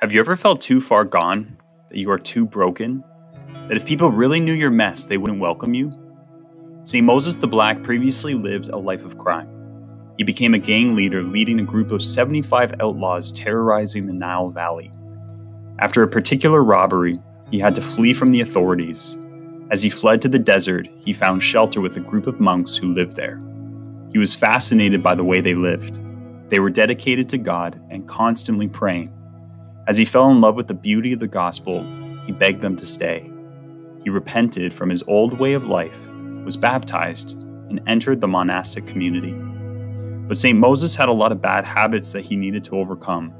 Have you ever felt too far gone, that you are too broken, that if people really knew your mess, they wouldn't welcome you? See, Moses the Black previously lived a life of crime. He became a gang leader leading a group of 75 outlaws terrorizing the Nile Valley. After a particular robbery, he had to flee from the authorities. As he fled to the desert, he found shelter with a group of monks who lived there. He was fascinated by the way they lived. They were dedicated to God and constantly praying. As he fell in love with the beauty of the gospel, he begged them to stay. He repented from his old way of life, was baptized, and entered the monastic community. But St. Moses had a lot of bad habits that he needed to overcome.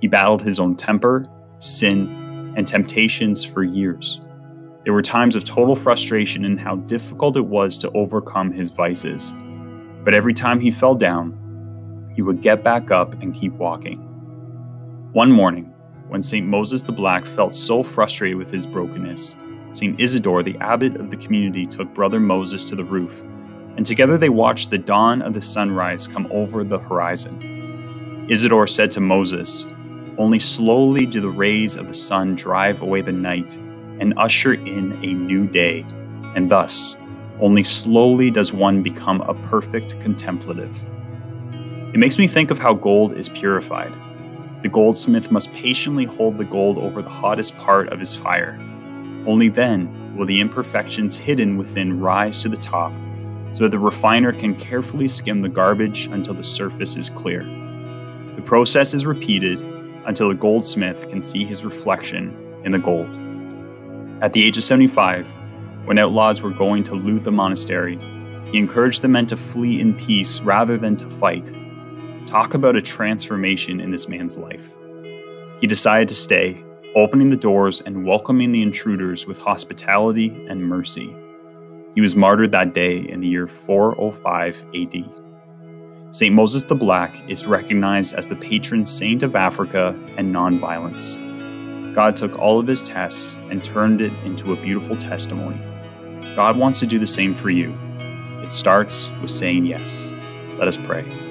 He battled his own temper, sin, and temptations for years. There were times of total frustration in how difficult it was to overcome his vices. But every time he fell down, he would get back up and keep walking. One morning, when St. Moses the Black felt so frustrated with his brokenness, St. Isidore, the abbot of the community, took Brother Moses to the roof, and together they watched the dawn of the sunrise come over the horizon. Isidore said to Moses, Only slowly do the rays of the sun drive away the night and usher in a new day, and thus, only slowly does one become a perfect contemplative. It makes me think of how gold is purified. The goldsmith must patiently hold the gold over the hottest part of his fire. Only then will the imperfections hidden within rise to the top, so that the refiner can carefully skim the garbage until the surface is clear. The process is repeated until the goldsmith can see his reflection in the gold. At the age of 75, when outlaws were going to loot the monastery, he encouraged the men to flee in peace rather than to fight Talk about a transformation in this man's life. He decided to stay, opening the doors and welcoming the intruders with hospitality and mercy. He was martyred that day in the year 405 AD. St. Moses the Black is recognized as the patron saint of Africa and nonviolence. God took all of his tests and turned it into a beautiful testimony. God wants to do the same for you. It starts with saying yes. Let us pray.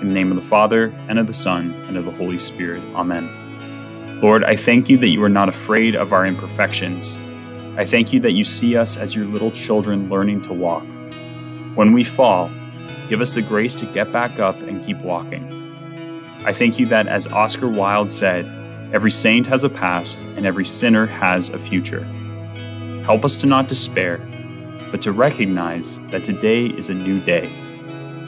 In the name of the Father, and of the Son, and of the Holy Spirit. Amen. Lord, I thank you that you are not afraid of our imperfections. I thank you that you see us as your little children learning to walk. When we fall, give us the grace to get back up and keep walking. I thank you that, as Oscar Wilde said, every saint has a past and every sinner has a future. Help us to not despair, but to recognize that today is a new day.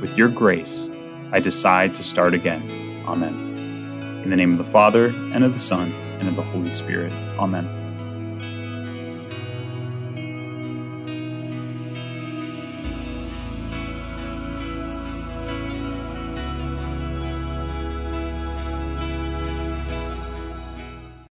With your grace, I decide to start again. Amen. In the name of the Father, and of the Son, and of the Holy Spirit. Amen.